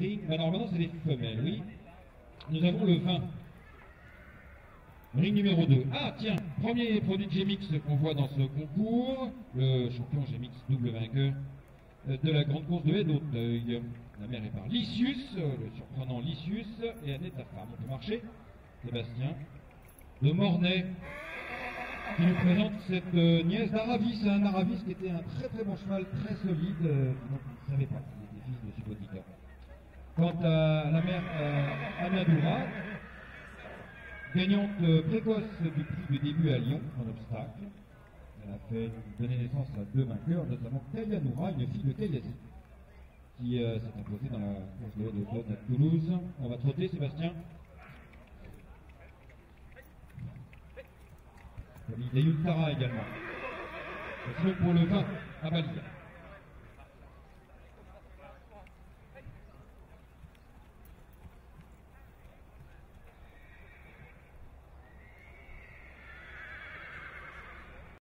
Spring. Bah, normalement, c'est les femelles, oui. Nous avons le 20. Ring numéro 2. Ah, tiens, premier produit de Gemix qu'on voit dans ce concours. Le champion Gemix double vainqueur euh, de la grande course de haie d'Auteuil. La mère est par Lycius, euh, le surprenant Lycius, et Annette ta femme. On peut marcher. Sébastien. De Mornay, qui nous présente cette euh, nièce d'Aravis, un Aravis qui était un très très bon cheval, très solide, euh, il ne savait pas qu'il était fils de Subotica. Quant à la mère euh, Anadoura, gagnante euh, précoce du prix de début à Lyon en obstacle, elle a fait donner naissance à deux vainqueurs, notamment Kayanoura, une fille de Kayasi, qui euh, s'est imposée dans la course de Claude à Toulouse. On va trotter, Sébastien. D'Ayutara également. Pour le 20 à.